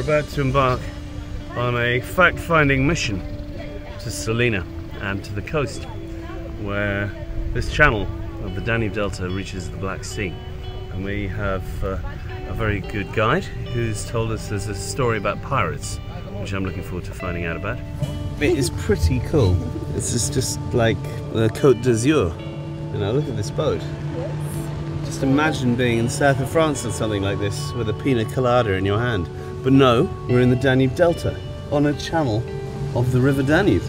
about to embark on a fact finding mission to Salina and to the coast, where this channel of the Danube Delta reaches the Black Sea. And we have uh, a very good guide who's told us there's a story about pirates, which I'm looking forward to finding out about. It is pretty cool. This is just like the Côte d'Azur. You know, look at this boat. Just imagine being in south of France or something like this with a pina colada in your hand. But no, we're in the Danube Delta on a channel of the River Danube.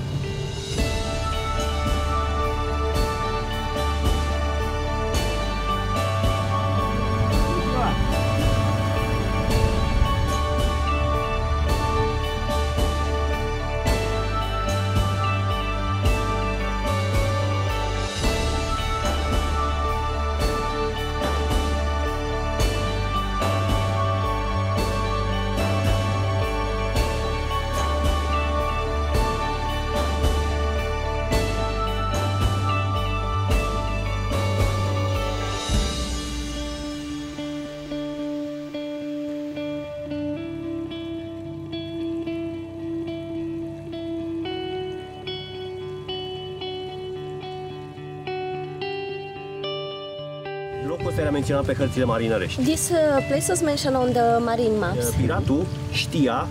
Locul ăsta era menționat pe hărțile marinărești. This uh, place was mentioned on the marine maps. Piratul știa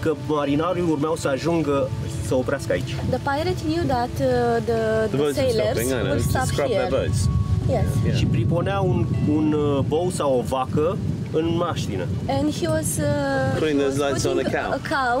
că marinarii urmeau să ajungă să oprească aici. The pirate knew that uh, the, the, boats are sailors stopping, I know, would to stop scrub their here. boats. Yes. Yeah. Și priponea un, un uh, bou sau o vacă în maștină. And he was uh, Putting he those was lights on putting a cow. A cow,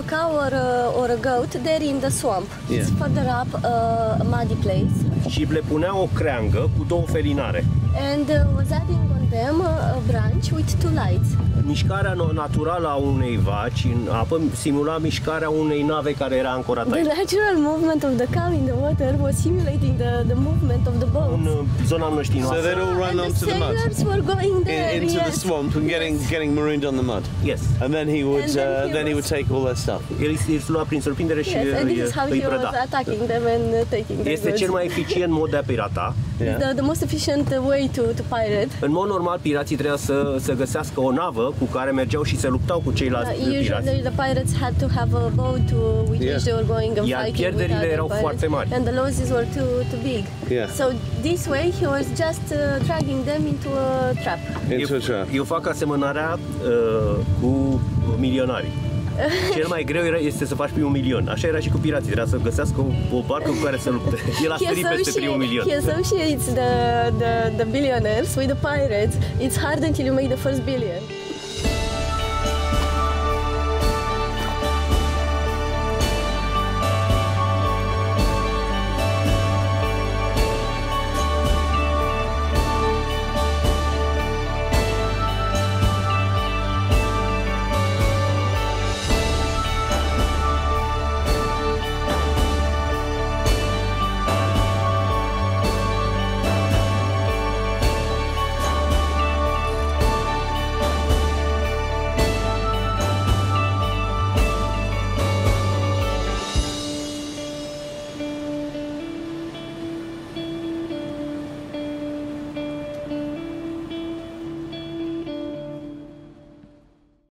a cow or a, or a goat there in the swamp. Yeah. It's further up uh, a muddy place. Și le punea o creangă cu două felinare. And uh, was adding on them uh, a branch with two lights. Mișcarea no- naturală a unei vaci în apă simula mișcarea unei nave care era ancorată The aici. natural movement of the cow in the water was simulating the, the movement of the boat. În uh, zona So măștinoasă. they'd all run and the onto the mud. sailors were going there. In, into yes. the swamp and getting getting marooned on the mud. Yes. And then he would And then uh, he then he would was- take all their stuff. El îi îi lua prin surprindere și Yes, and îi, this is how îi he was prăda. attacking them and uh, taking their Este goods. cel mai eficient mod de a pirata. Yeah. the, the most efficient uh, way to, to pirate. În mod normal, pirații trebuia să, să găsească o navă cu care mergeau și se luptau cu ceilalți Uh, pirați. usually the pirates had to have a boat to, with Yeah. which they were going and Iar fighting with pierderile other erau pirates. foarte mari. And the losses were too, too big. Yeah. So this way he was just uh, dragging them into a trap. Into a trap. Eu fac asemănarea uh, cu milionarii. Cel mai greu era, este să faci primul milion. Așa era și cu pirații. Trebuia să găsească o, o barcă cu care să lupte. El a He, sărit peste primul milion. he associates the, the, the billionaires with the pirates. It's hard until you make the first billion.